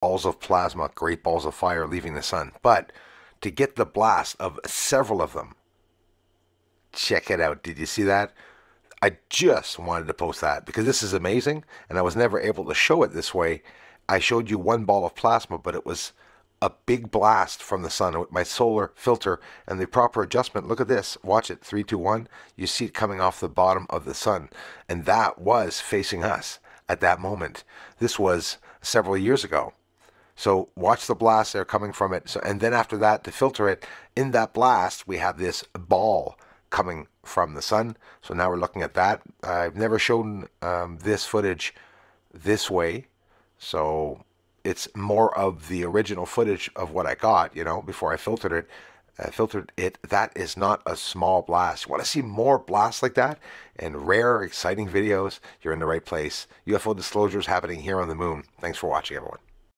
balls of plasma, great balls of fire leaving the sun. But to get the blast of several of them, check it out. Did you see that? I just wanted to post that because this is amazing and I was never able to show it this way. I showed you one ball of plasma, but it was a big blast from the sun with my solar filter and the proper adjustment. Look at this. Watch it. Three, two, one. You see it coming off the bottom of the sun. And that was facing us at that moment. This was several years ago. So watch the blast there coming from it. So, and then after that, to filter it, in that blast, we have this ball coming from the sun. So now we're looking at that. I've never shown um, this footage this way. So it's more of the original footage of what I got, you know, before I filtered it. Uh, filtered it. That is not a small blast. You want to see more blasts like that and rare, exciting videos? You're in the right place. UFO disclosures happening here on the moon. Thanks for watching, everyone.